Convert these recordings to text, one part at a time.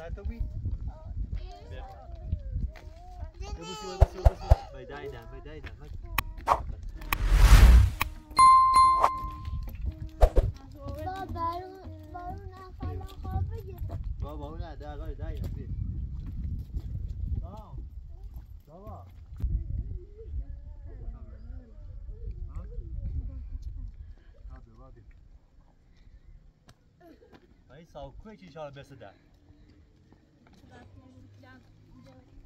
Start to be. Bagusi, bagusi, bagusi. May a.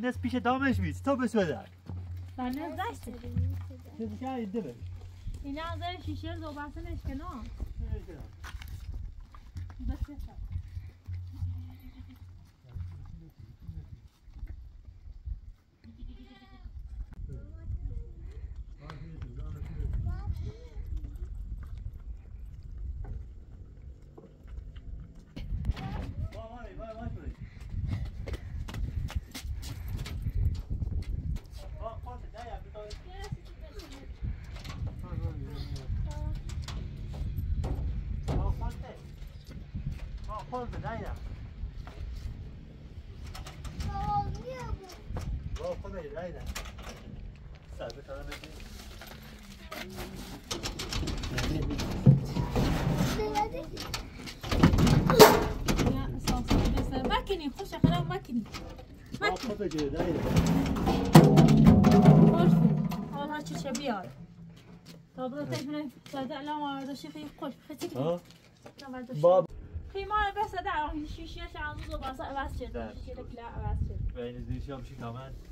نس پیش دامش بیست تو بسده چه دیگه ایده بش اینا از شیشه زوبسنش کنار بس بابا بیا بود مکنی خوش خراب مکنی خوش حال ها چی چه بیار تا برو تکنه ساده الان آرداشی خیلی خوش خیلی باب خیلی بس در آن شیشه شامو زو باسا عوض شد شیشه کلا عوض شد بین زیشی هم شی کامن برو برو خیلی آرداش دیور دیده الان بخیری برو برو چیا بده در بعضا بی ما پیدا چیا پیدا حالا تو پیش عبری ما سام بابا بابا داشت بابا تا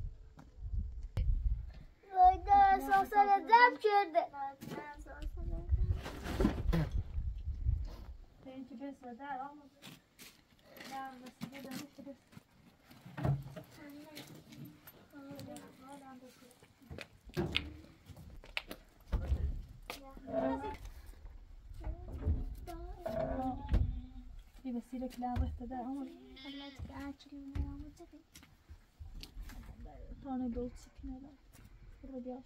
نکنم کلی ندم شده ها کلی ندم اصلا دست من وای اساسا ضبط شده این که بس در آمد در مسیحه داشته في بسيرك لا بس ده عمر تاني دوت سكنة لا الرجاش خلف درد ده Курва делать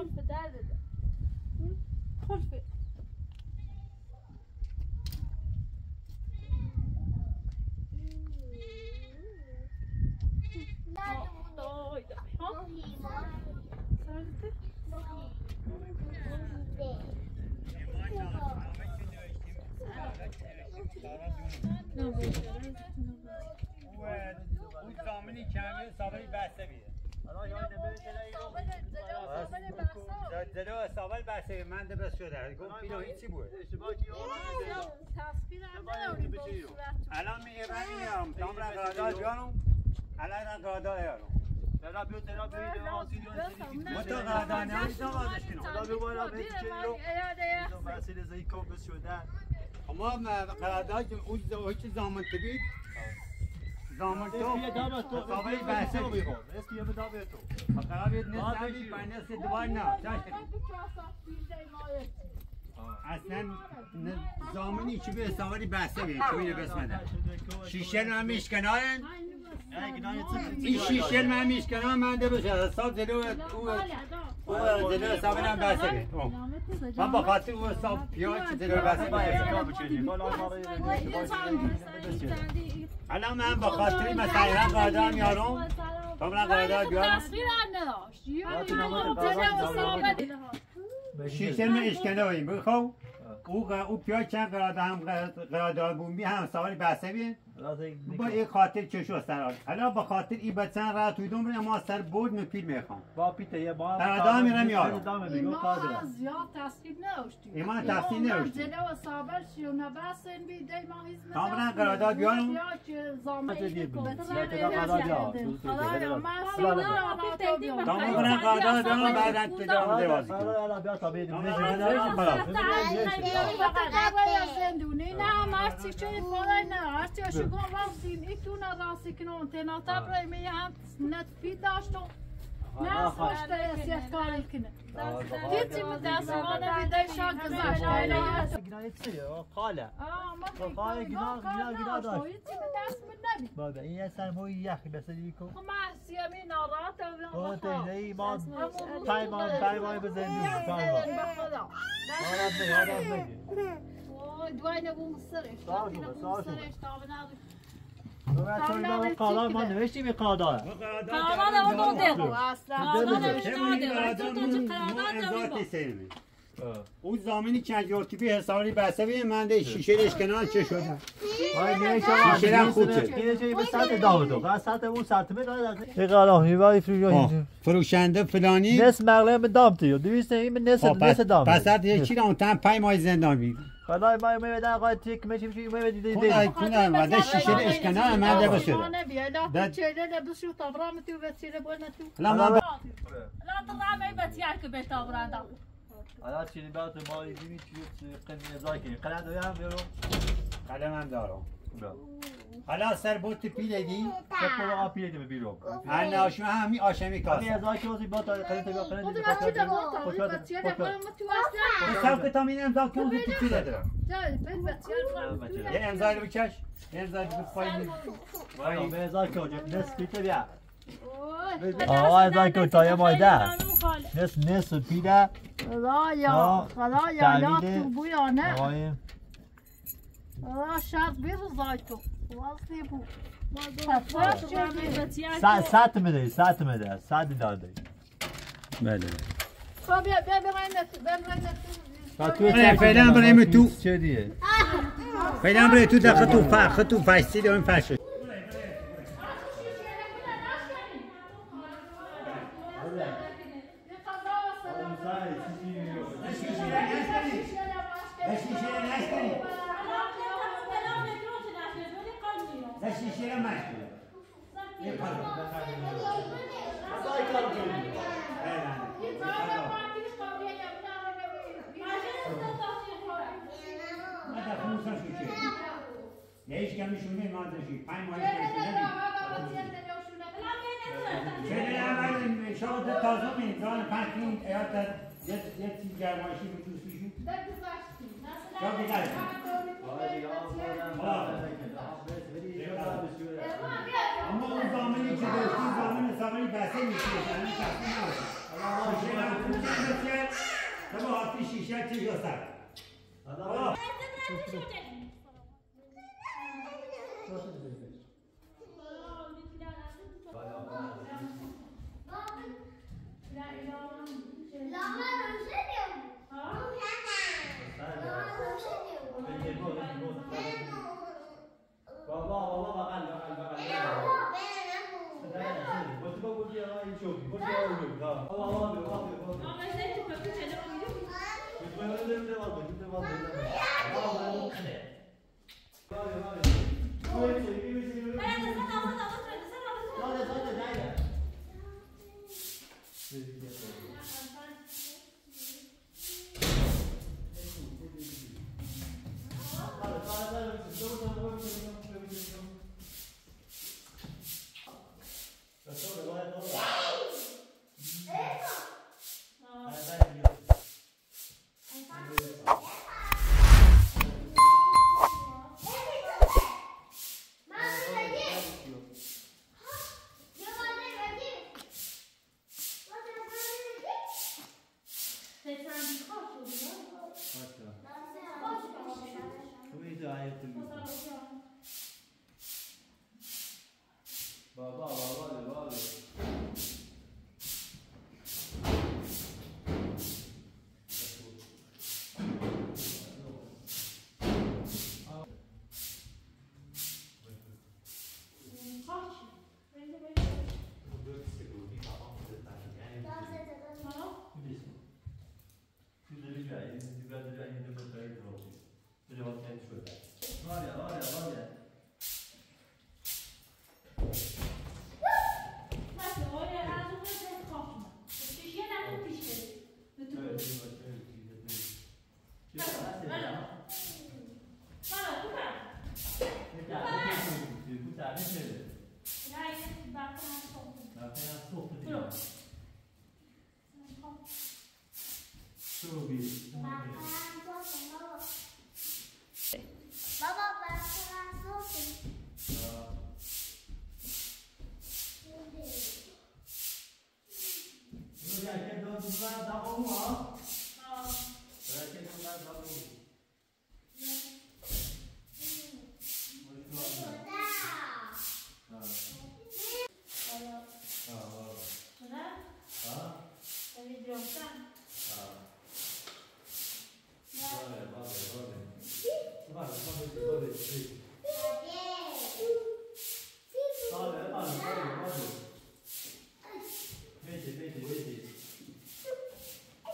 Confident. باید اون زامنی کمی سابقی بسته جلو اصابل بسته من ده بس شده گفت اینو هیچی بود؟ الان میگه من میام تام را قرادار بیانم الان را قرادار ایارم متا قرادار نمی‌دونم آزش کنم اما قرادار که اون هیچ زامن تبید زامن تو۔ اصابل بسته بیه قرار بیاد نست نمیدی پای نست دوبار نه چشم اصلا زامنی چی به استواری بسته بید چی میره بسمده شیشه رو هم میشکنن این شیشه رو من میشکنن من ده بشه. حساب جلو او او جلو حساب هم بسته بید او. من با خاطر او حساب پیاز چی جلو بسته بید الان من با خاطر مثلا قاعده هم یارم. تا من قاعده بیارم تصویر نداشت. شیشه اشکنه باییم بخو او او پیاز چند قراده هم قراده بومی هم بسته بید با این خاطر چشو سر حالا با خاطر این بچن را توی دوم ما سر بود می پیل می‌خوام با پیته یه با برادر میرم یارو. ما زیاد تصویر نداشتیم ایمان تصویر نداشتیم. جلو و صابر شیو نبستن بیده ما هیچ کاملا قرارداد بیارم. تمام کنم قرارداد بیارم بعدا تو جام دوازی کنم بیا تا كون راوسين إتونا راسك نون تينا تابري مي عام تسنات في داشتو ناس واش تايا سيات كارلكنا تيتي متاس وأنا في دايشا قزاش قالة آه ما في قالة قنا قنا قنا داش تيتي متاس من نبي بابا يا سلام هو ياخي بس ليكو ما سيامين راتا هو تيجي ما تايمان تايمان بزين تايمان هذا هذا خوبه، سال سرش تا بنابی بابا تو اینا قالا ما نوشتیم این قالا قرارداد اون دو اصلا اون زامینی که یورتیبی حسابی بسته من ده شیشه اشکنان چه شده شیشه هم خوب شد. به سطح داو تو بس سطح اون سطح این قالا هیوای فروشی فروشنده فلانی نصف مغله به دام تیو دویست این به نصف خب، نصف دام پس پس یه چی رو تن پای ماه زندان بید خدای ما می بده آقا تیک میشیم میشه می بده دیدی خدای کنه وده شیشه اشکنان من ده بسده ده چهره لبس شو طبرا متو بسیره بول نتو لا من لا. طلع ما يبتياك بيت أبرادا حالا چیزی بعد ما دیدی چی قنی کنی قنات هم بیرو قلم هم دارم. حالا سر بوت پیلگی چپل آقا پیله دیم بیرو هر ناشو همی آشمی همین کاسه ازای که واسه با تا قنات بیا قنات خود دیگه ما چی دارم بتياك بول متو حساب که تا می امضا کن بوت پیله بتياك یه امضا رو بکش. یه امضا رو پایین. آقا به که وجه نصف پیته بیا. آه آقا ازای که تا مایده نصف نصف پیله خدایا یا تعلیل- تو بویانه آقای آه شرط بیر زایتو ساعت میده ساعت میده ساعت داده بله. خب بیا بیا بیا فعلا بریم تو. چه دیه فعلا برای تو دقیقه تو فرق تو فشتی داریم فشت. 那么必须先进决三，好好？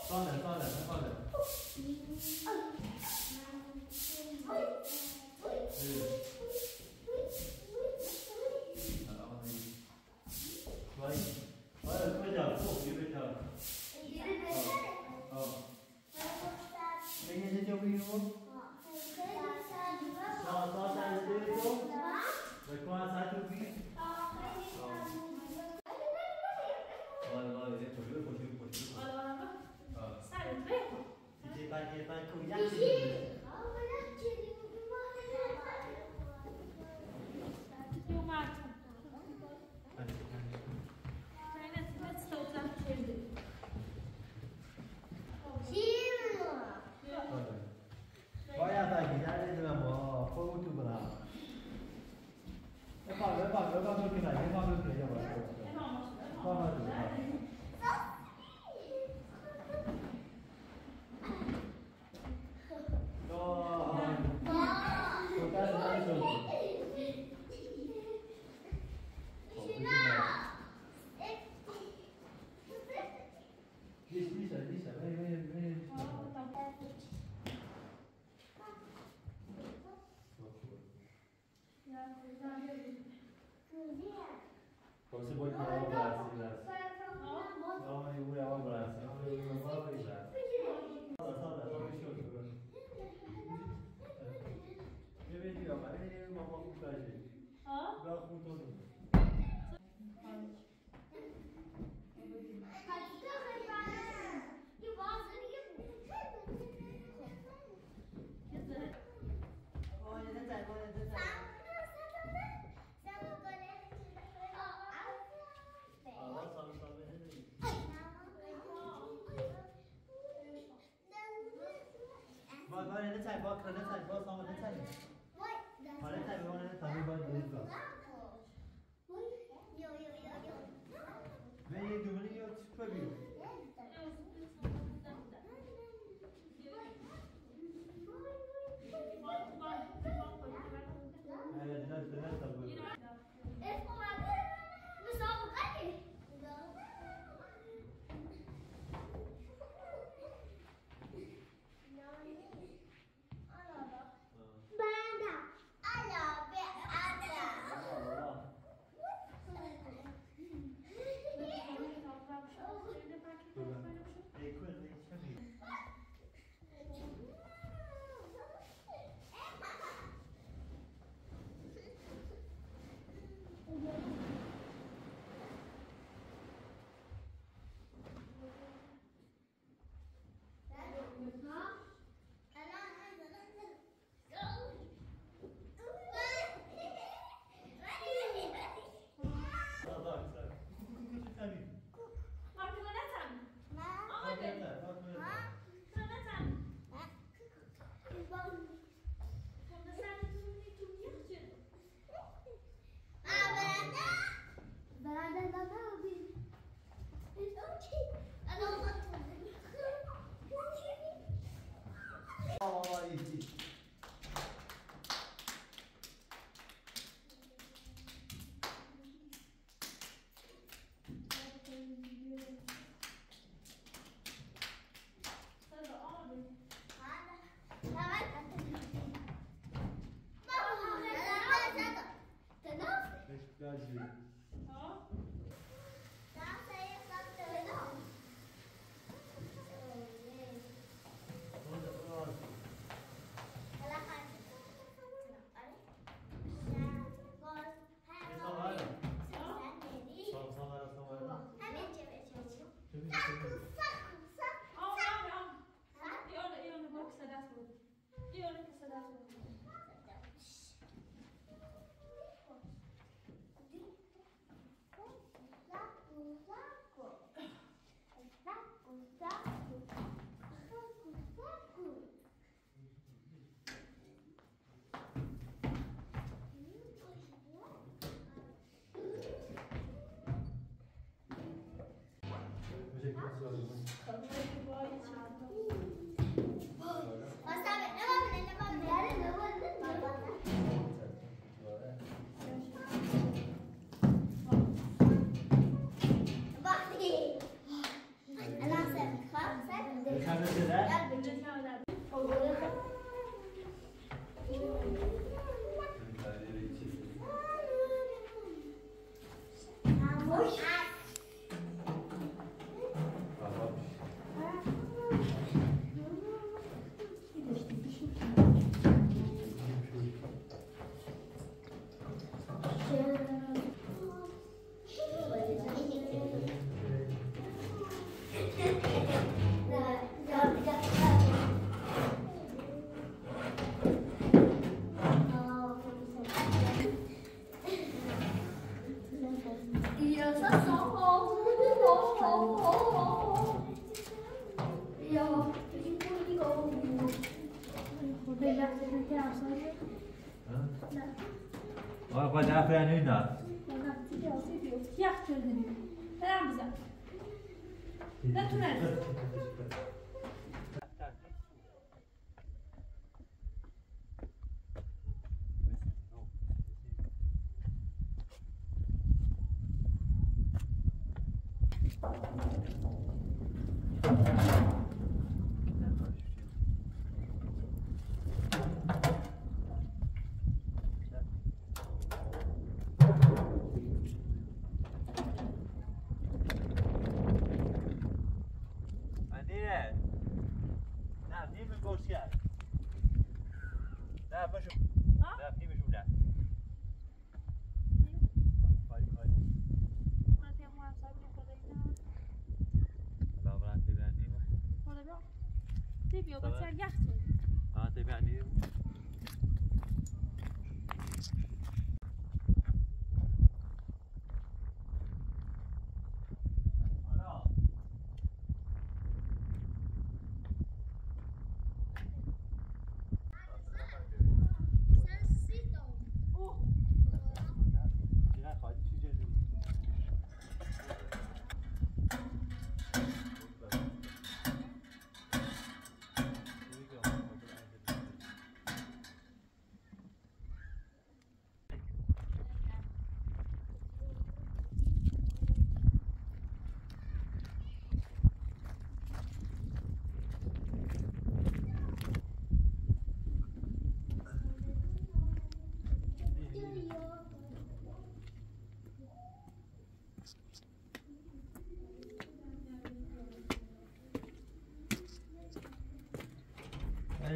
Sonra Baba, let's have a walk. Let's have a walk. Let's have a walk. Let's have a walk. Let's have a walk. Kan du se der? Avenida. لا تنادي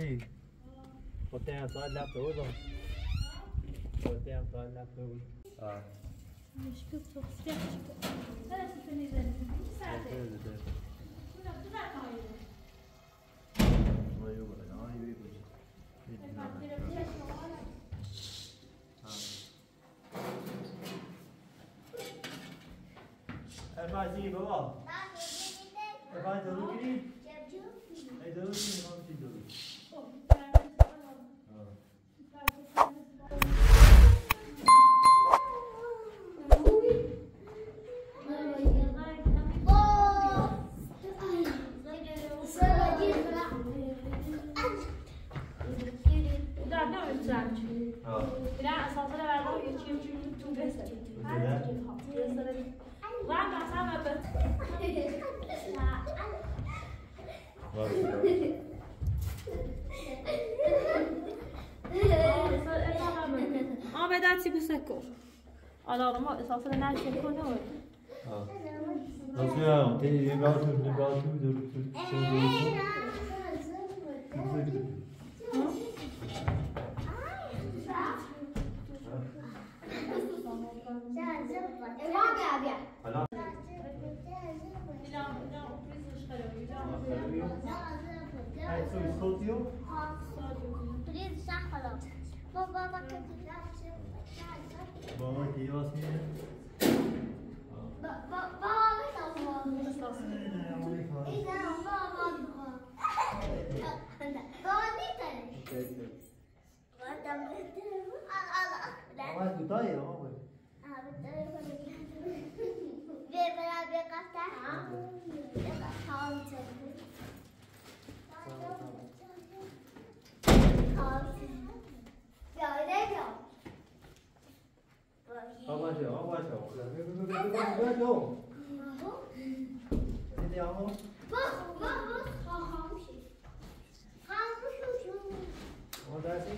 này có tiền tôi đã tối rồi có tiền tôi đã tối Acho que eu estou certo. Olha essa penizana, não sabe. Não, tu já corre. Não, eu vou. Não, eu vou. É para ter a minha hora. É mais, vamos. É mais, eu não lá Alarma esasen her şey konu var. Nasıl ya? Teyze ben sürüp ne ben sürüp durduk durduk şey durduk. Nasıl gidip? Please, Sakharov. Baba, baba, baba. Bom dia, você. عملت بطاية يا عمر اه بطاية بيبقى بيبقى بتاعها بيبقى حاضر حاضر يا رجل 마셔, 어, 마셔. 마셔. 근데 양호. 어, 다시.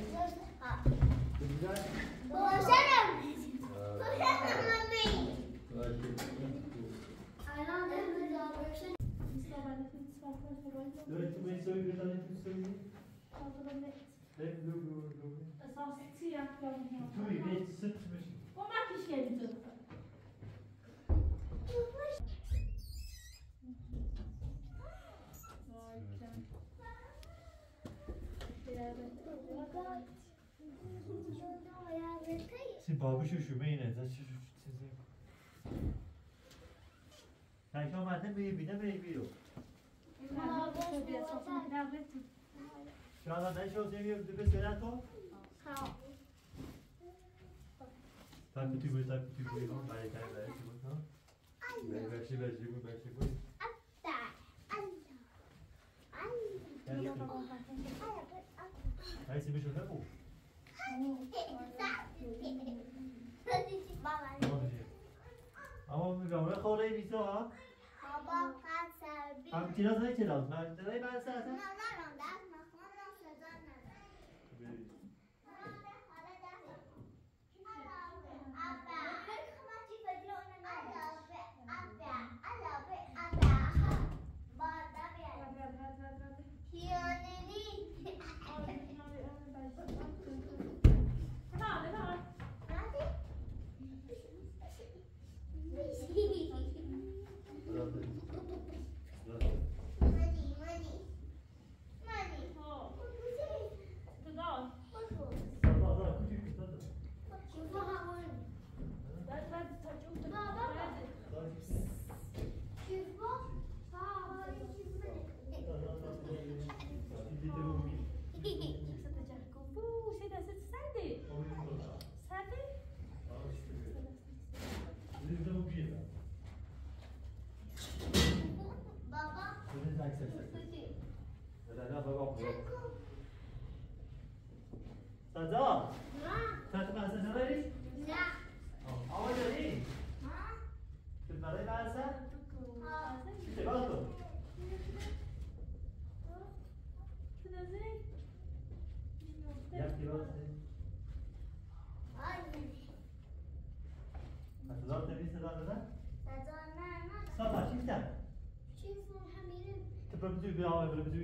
그자. 어, 사람. 어, 사람 엄마. Öğretmen söyle, öğretmen geldi. Sie babu şu şu meyne da şu şu size. Kanka madde baby ne baby yok. Şu anda ne şey seviyor? Bir de söyle to. Sağ ol. Tak kutu bu, tak kutu bu, no, bari tak bari bu, no. Bari bari şey bari bu, bari bu. Ay, si bir şey ne bu? Ama bir gamle kore bir şey ha. Am tira da tira, ben de ben sen. Sada,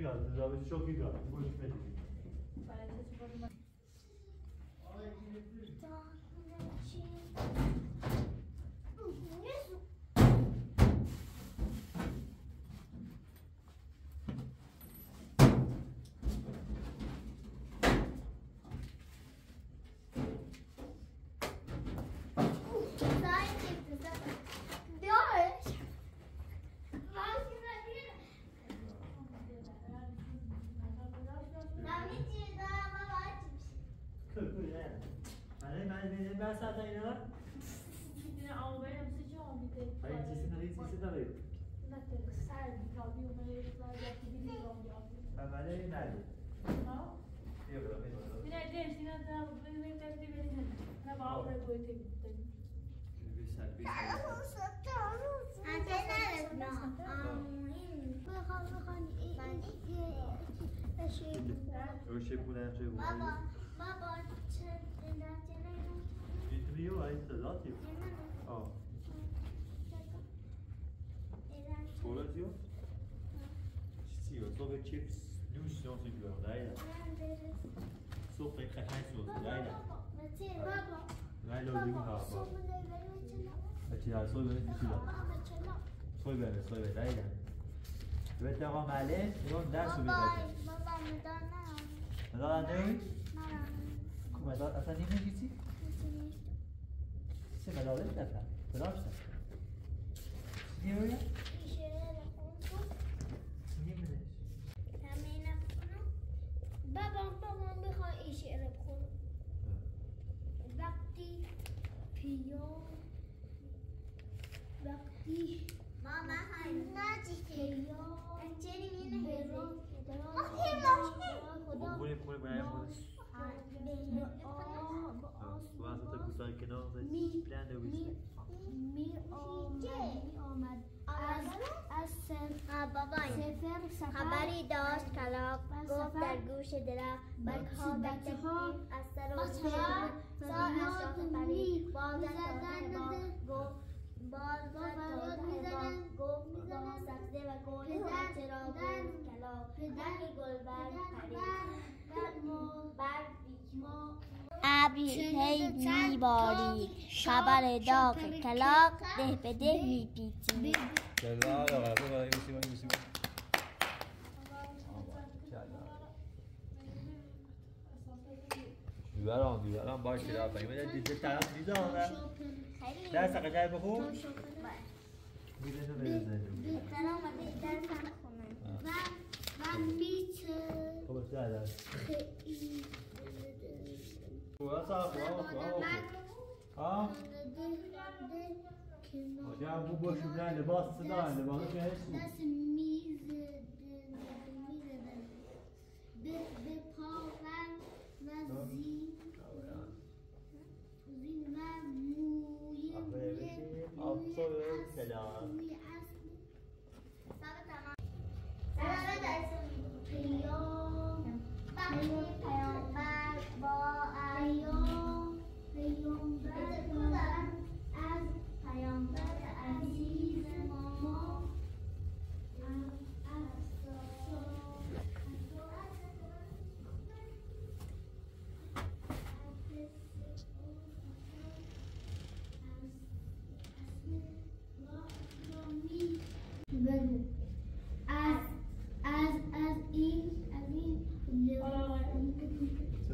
yani habe çok schon galiba. Bu hikmet için. 사장이나 Yine avlayalım sıcağım bir tek. 아니 지신 하리 지신 하리 Nasıl kısar bir tabi ona yürütler yaptı biliyorum yaptı. 아마네 나리 Ha? diye böyle böyle. Bir de derim yine daha bu benim tersi benim. Ne bağ buraya koy tek tek. Bir saat bir saat. Öyle şey bu ne. Baba, baba, Bitmiyor, aynı da zaten. Aa, sonra diyor. Si, o sonra chips, nous si on se diyor, Layla. Sopa kakay sos, Layla. Layla öldü mü ha? Açılar, soy beni tutuyor. Soy beni, soy beni, Layla. Evet, devam edelim. Yok, ders mi verecek? Neden ne? Come da, a ne mi dici? Me lo detto, però sta. Signore? Signore? بابا بابا می‌خوای این شعر بخون وقتی پیام داشت کلاق گفت در گوش درخت بچه ها بچه ها از سر و را پرید. باز گفت باز گفت می‌زدند. گفت با سبزه و گل چرا گفت کلاق پدر، رنگ گلبرگ پرید. بعد ما برگ ما ابری هی میبارید خبر داغ کلاق ده به ده میپیچید. بیبرام بیبرام باش کرا پایی میده دیده طرف دیده آنه درس قجای بخون. میده تو بزنی در آمده در هم خونه و و میچ خب چه درس خیلی خواه صاحب خواه خواه ها جا بو باشو نه لباس صدا لباس که هستی دست میز به به پا و و زین زین و موی آفرین بشی. آفرین کلا. موی اصل پیام پیامبر با پیام پیامبر از پیامبر عزیز ما از از از این از این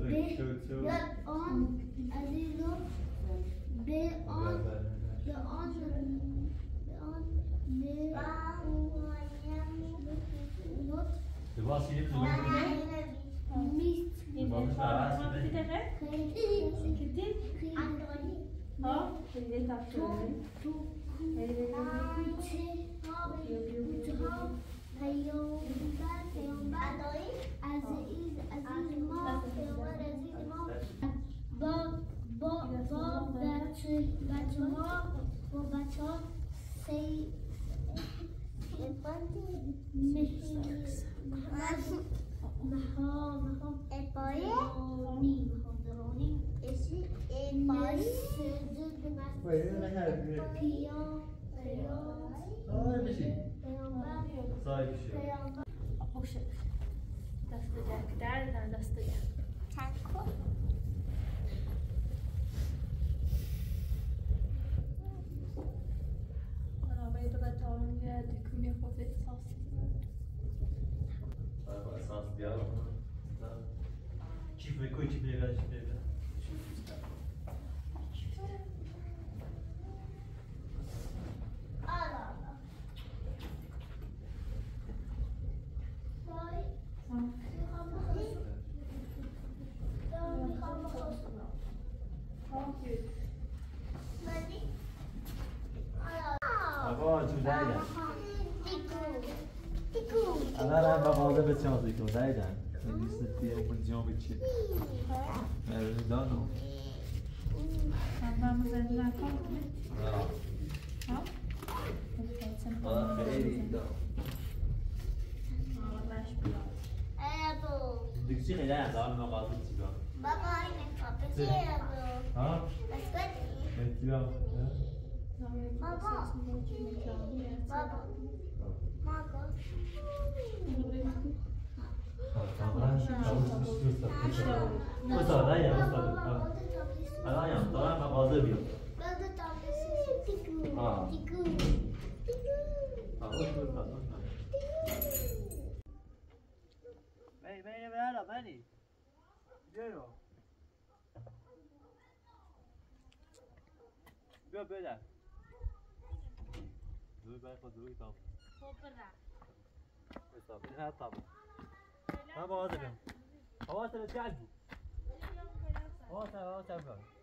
به چو آن عزیز و به آن به آن به آن به با با با بچه بچه ها با بچه ها سی مها مها درونی مها درونی پیام پیام آره بشی پیامبر سایب شو پیامبر دست جک در دست جک حالا باید بتالون یه دکونی خود احساس اساس بیار. چیف می‌کنی چیف میگه چیف میگه آقا chciała być odejdę. A mam zewnaka? No. No? Ale baby, no. Dixie est là, elle dort, non. Papa, Papa. Papa. Papa. 不少那也不少的，啊，啊那样，多那包包这边。啊。啊，我去，我去。没没没了，没你，别哟，别别的，走一边，走一边。我不了。为啥？为啥？ما بوظفهم هو ترى تعبوا هو ترى هو تعبوا